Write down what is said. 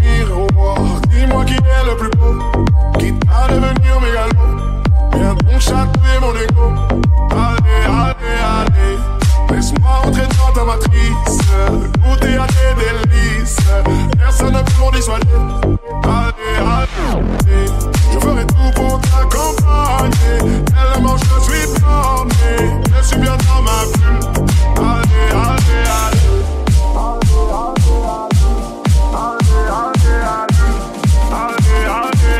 Miroir, dis-moi qui est